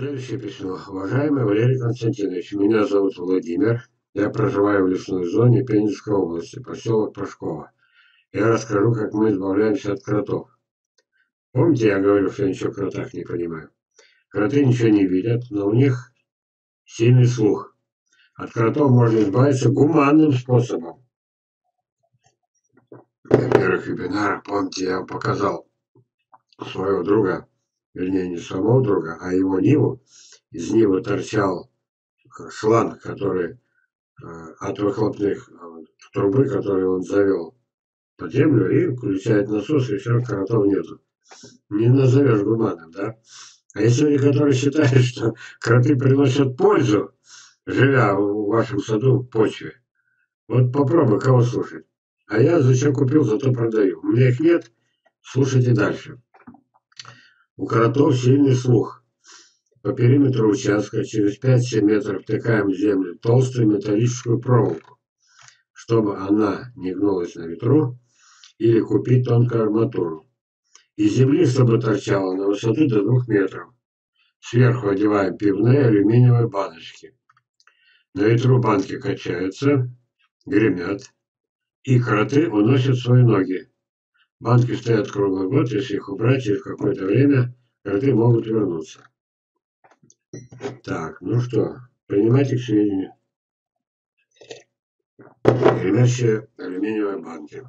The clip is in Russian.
Следующее письмо. Уважаемый Валерий Константинович, меня зовут Владимир. Я проживаю в лесной зоне Пензенской области, поселок Прошково. Я расскажу, как мы избавляемся от кротов. Помните, я говорил, что я ничего в кротах не понимаю? Кроты ничего не видят, но у них сильный слух. От кротов можно избавиться гуманным способом. На первых вебинарах, помните, я вам показал своего друга, вернее не самого друга, а его Ниву. Из Нивы торчал шланг, который э, от выхлопных э, трубы, которые он завел под землю и включает насос, и все, коротов нету. Не назовешь гуманным, да? А есть люди, которые считают, что кроты приносят пользу, живя в вашем саду в почве. Вот попробуй, кого слушать. А я зачем купил, зато продаю. У меня их нет, слушайте дальше. У коротов сильный слух. По периметру участка через 5-7 метров втыкаем в землю толстую металлическую проволоку, чтобы она не гнулась на ветру, или купить тонкую арматуру. Из земли, чтобы торчала на высоту до 2 метров. Сверху одеваем пивные алюминиевые баночки. На ветру банки качаются, гремят, и кроты уносят свои ноги. Банки стоят круглый год, если их убрать через какое-то время, кроты могут вернуться. Так, ну что, принимайте к сведению. Гремящие алюминиевые банки.